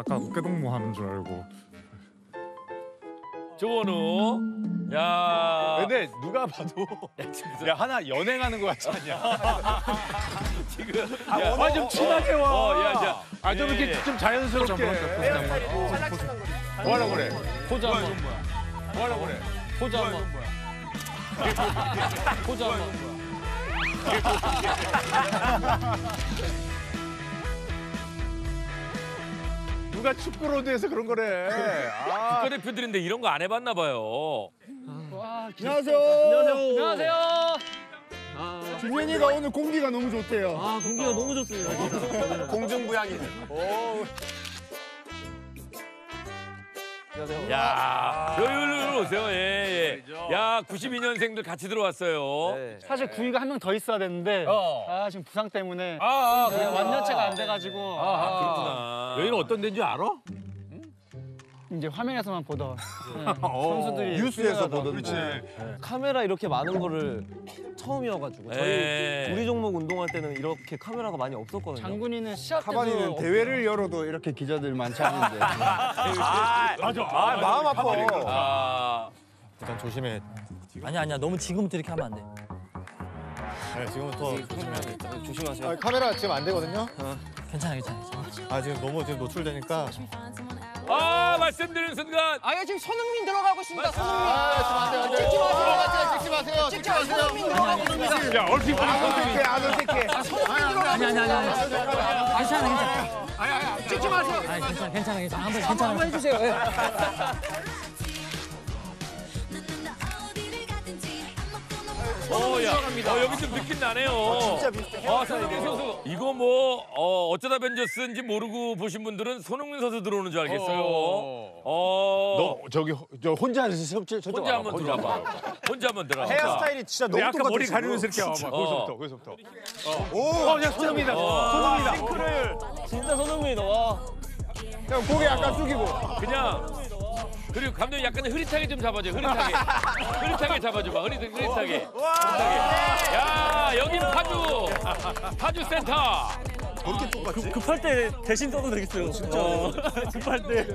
아까 어깨동무 하는 줄 알고 조원우. 야. 근데 누가 봐도 야 하나 연행하는 것 같지 않냐? 지금. 아좀 친하게 와. 어, 야, 야. 아 좀 이렇게 좀 자연스럽게. 뭐하라 그래? 포즈 한 번. 뭐하라 그래? 포즈 한 번. 포즈 한 번. 누가 축구 로드에서 그런 거래? 아, 국가대표들인데 이런 거 안 해봤나 봐요. 안녕하세요. 안녕하세요. 준현이가 오늘 공기가 너무 좋대요. 아 공기가 너무 좋습니다. 공중부양이네. 야, 여유를 오세요. 예, 예. 야, 92년생들 같이 들어왔어요. 사실 구이가 한 명 더 있어야 되는데 어. 아 지금 부상 때문에 아, 아, 네, 완전체가 안 돼가지고 아, 그렇구나. 여기는 어떤 데인 줄 알아? 이제 화면에서만 보던 네, 선수들이 뉴스에서 필요하다고. 보던데. 카메라 이렇게 많은 거를 처음이어가지고 저희 에. 우리 종목 운동할 때는 이렇게 카메라가 많이 없었거든요. 장군이는 시합 때도 카바니는 대회를 열어도 이렇게 기자들 많지 않은데. 맞아. 아, 마음 아파. 아, 일단 조심해. 아니야 아니야 너무 지금부터 이렇게 하면 안 돼. 네, 지금부터 조심해야 돼. 조심하세요. 카메라 지금 안 되거든요. 괜찮아 괜찮아. 괜찮아. 아 지금 너무 지금 노출되니까. 아, 말씀드리는 순간. 아 지금 손흥민 들어가고 있습니다. 손흥민. 아, 찍지 마세요. 찍지 마세요. 찍지 마세요. 야 얼핏 보니까 안 어색해, 안 어색해. 아니 아니 아니 아니. 괜찮아 괜찮아. 찍지 마세요. 아니 괜찮아 괜찮아 괜찮아 한번 괜찮아. 한번 해주세요. 어, 야. 어, 여기 좀 느낌 나네요. 진짜 비슷해. 아, 손흥민 선수. 이거 뭐, 어, 어쩌다 벤져스인지 모르고 보신 분들은 손흥민 선수 들어오는 줄 알겠어요. 어. 너 저기 저 혼자 저, 저, 저, 혼자 한번 들어와봐. 혼자 한번 들어와봐. 헤어스타일이 진짜 너무 똑같아. 머리. 가리면서 이렇게 와봐. 어. 거기서부터 거기서부터. 오, 어, 야 손흥민이다. 손흥민이다. 진짜 손흥민이다. 와. 형 고개 약간 숙이고. 그냥 그리고 감독님 약간 흐릿하게 좀 잡아줘 흐릿하게 흐릿하게 잡아줘봐 흐릿, 흐릿하게 흐릿하게 야 여기 파주 파주 센터 그렇게 똑같지? 급할 때 대신 써도 되겠어요. 진짜. 급할 때.